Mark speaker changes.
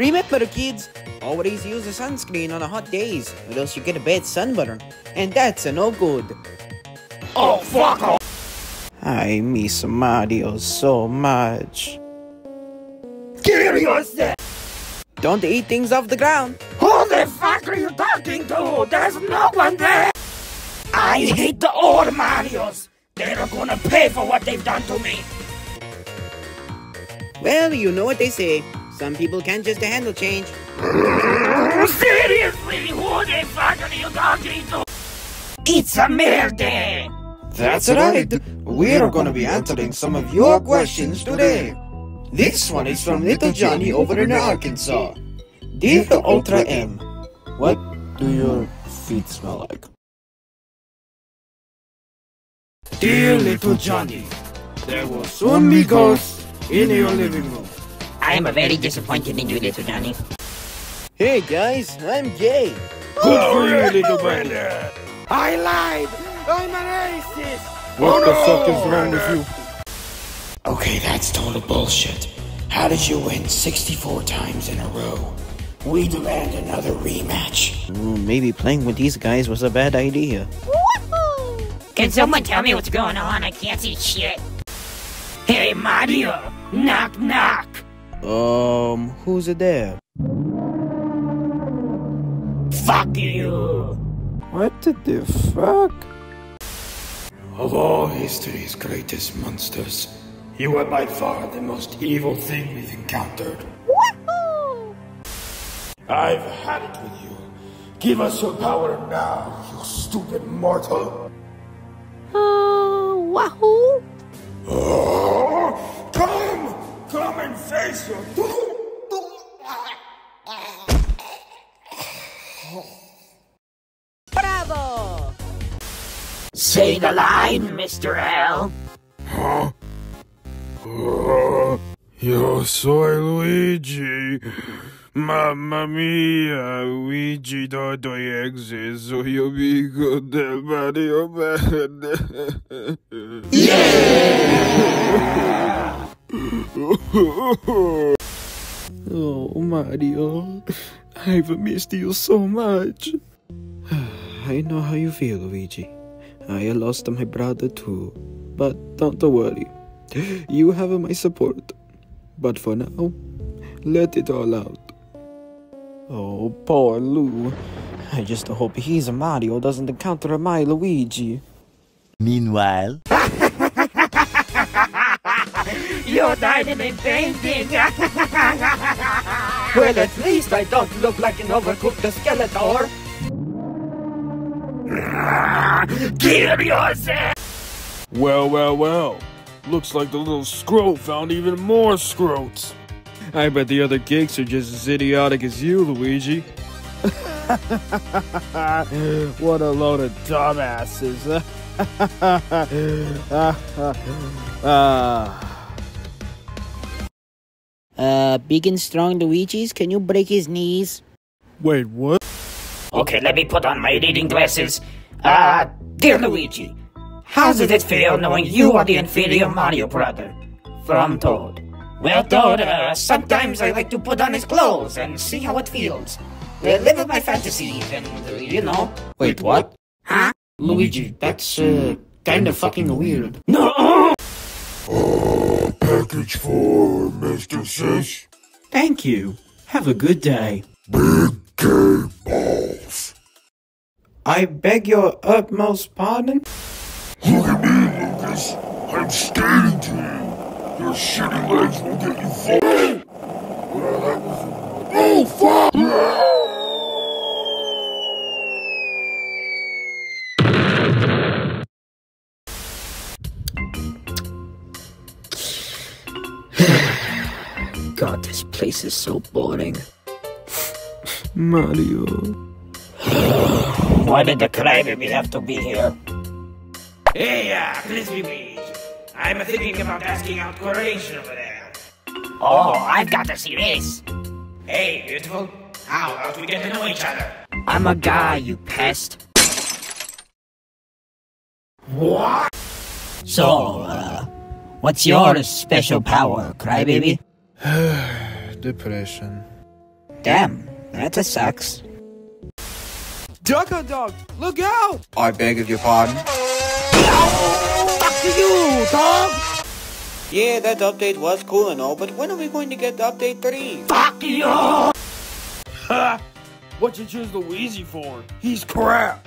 Speaker 1: Remember, kids, always use a sunscreen on a hot days, or else you get a bad sunburn, and that's a no good.
Speaker 2: Oh, fuck off!
Speaker 1: I miss Mario so much.
Speaker 2: Kill yourself!
Speaker 1: Don't eat things off the ground.
Speaker 2: Who the fuck are you talking to? There's no one there! I hate the old Marios! They're gonna pay for what they've done to me!
Speaker 1: Well, you know what they say. Some people can't just handle change.
Speaker 2: Seriously, who the fuck are you talking to? It's a murder!
Speaker 1: That's right. We're gonna be answering some of your questions today. This one is from Little Johnny over in Arkansas. Dear Ultra M, what do your feet smell like?
Speaker 3: Dear little Johnny, there will soon be ghosts in your living room.
Speaker 4: I am very disappointed in you, little Johnny.
Speaker 1: Hey guys, I'm gay.
Speaker 3: Good for you, little buddy.
Speaker 2: I lied! I'm a racist!
Speaker 3: What the fuck is wrong with you?
Speaker 5: Okay, that's total bullshit. How did you win 64 times in a row? We demand another rematch.
Speaker 1: Mm, maybe playing with these guys was a bad idea.
Speaker 4: Can someone tell me what's going on? I can't see shit.
Speaker 2: Hey, Mario! Knock, knock!
Speaker 1: Um, who's it there?
Speaker 2: Fuck you!
Speaker 1: What the fuck?
Speaker 5: Of all history's greatest monsters, you are by far the most evil thing we've encountered. I've had it with you. Give us your power now, you stupid mortal.
Speaker 4: Uh, wahoo!
Speaker 5: Come face!
Speaker 4: Bravo!
Speaker 2: Say the line, Mr. L. Huh?
Speaker 3: Yo soy Luigi. Mamma mia, Luigi doy exist, so you'll be good del Mario Band. oh, Mario, I've missed you so much. I know how you feel, Luigi. I lost my brother too, but don't worry. You have my support. But for now, let it all out. Oh, poor Lou. I just hope he's a Mario doesn't encounter my Luigi.
Speaker 6: Meanwhile,
Speaker 2: You died in painting! well, at least I don't look like an overcooked Skeletor! Kill yourself!
Speaker 3: Well, well, well. Looks like the little scroat found even more scroats. I bet the other geeks are just as idiotic as you, Luigi. what a load of dumbasses. ah.
Speaker 4: Uh, big and strong Luigi's, can you break his knees?
Speaker 3: Wait, what?
Speaker 2: Okay, let me put on my reading glasses. Ah, uh, dear Luigi, how does it feel knowing you are the inferior Mario brother? From Toad. Well, Toad, uh, sometimes I like to put on his clothes and see how it feels. Uh, live with my fantasies and, uh, you know.
Speaker 3: Wait, what?
Speaker 2: Huh?
Speaker 5: Luigi, that's, uh, kinda fucking weird.
Speaker 2: No!
Speaker 5: Package for Mr. Fish.
Speaker 7: Thank you. Have a good day.
Speaker 5: Big K balls.
Speaker 1: I beg your utmost pardon?
Speaker 5: Look at me, Lucas. I'm skating to you. Your shitty legs will get you far.
Speaker 2: God, this place is so boring.
Speaker 3: Mario.
Speaker 2: Why did the crybaby have to be here? Hey, uh, Crispy Beach. I'm thinking about asking out Coration over there. Oh, I've got to see this. Hey, beautiful. How about we get to know each other?
Speaker 4: I'm a guy, you pest.
Speaker 2: What?
Speaker 4: So, uh, what's your special power, crybaby?
Speaker 3: Depression.
Speaker 2: Damn, that just sucks.
Speaker 3: Duck Hunt Dog, look out!
Speaker 1: I beg of your pardon.
Speaker 2: Fuck you, dog!
Speaker 1: Yeah, that update was cool and all, but when are we going to get to update 3?
Speaker 2: Fuck you!
Speaker 3: Ha! What'd you choose Luigi for? He's crap!